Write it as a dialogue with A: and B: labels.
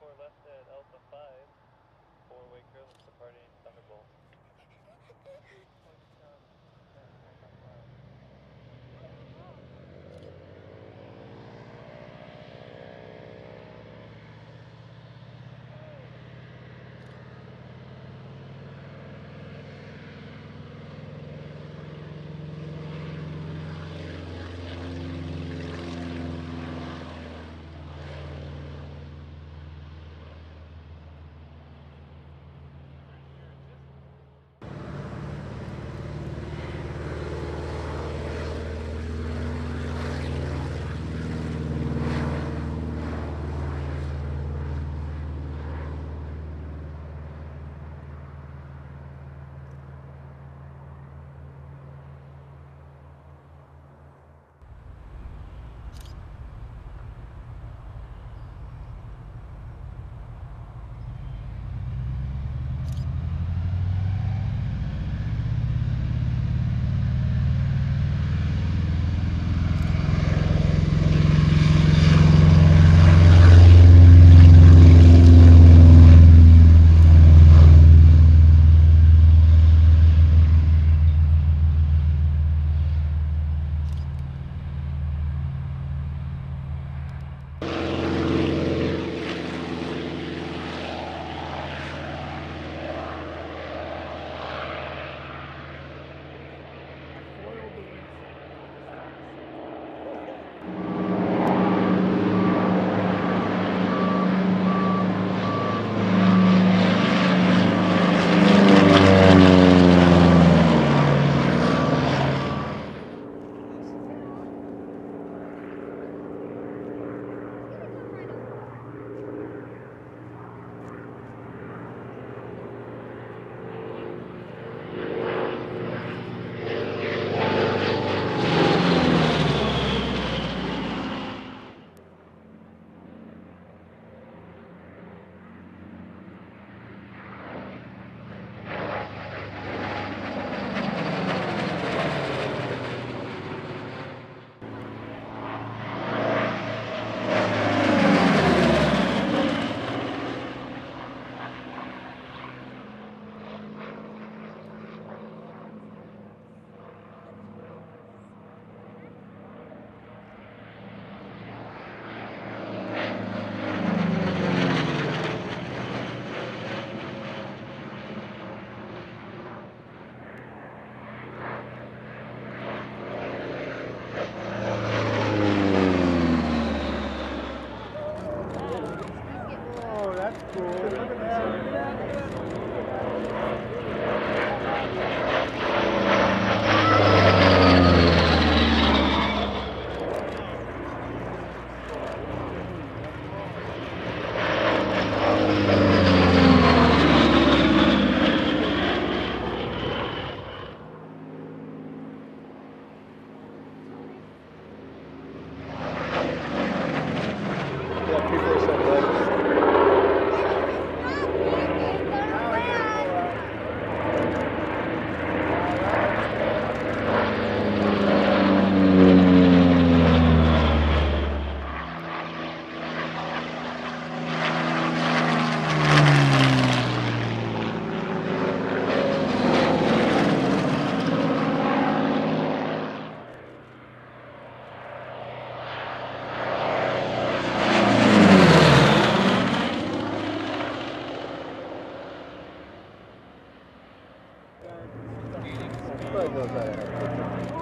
A: four left at Alpha 5, four-way curl, departing Thunderbolt. 在在在。